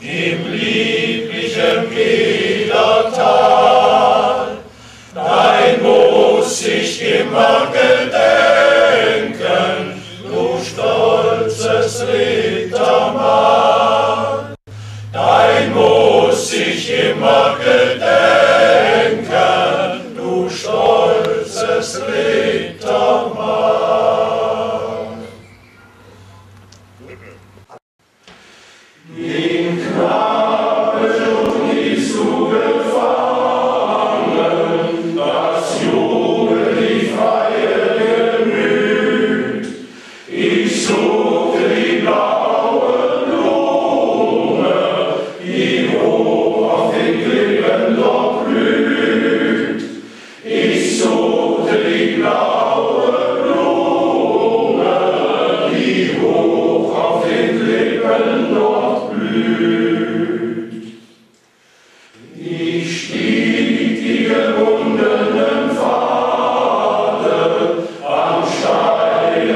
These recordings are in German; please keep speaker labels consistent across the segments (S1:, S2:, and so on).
S1: im lieblichen Wiedertal. Dein muss ich immer gedenken, du stolzes Rittermann. Dein muss ich immer gedenken, du stolzes Rittermann. Mm-mm.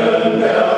S1: million.